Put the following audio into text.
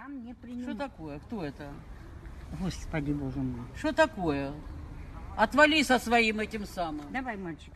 Там не Что такое? Кто это? Господи, боже мой. Что такое? Отвали со своим этим самым. Давай, мальчик.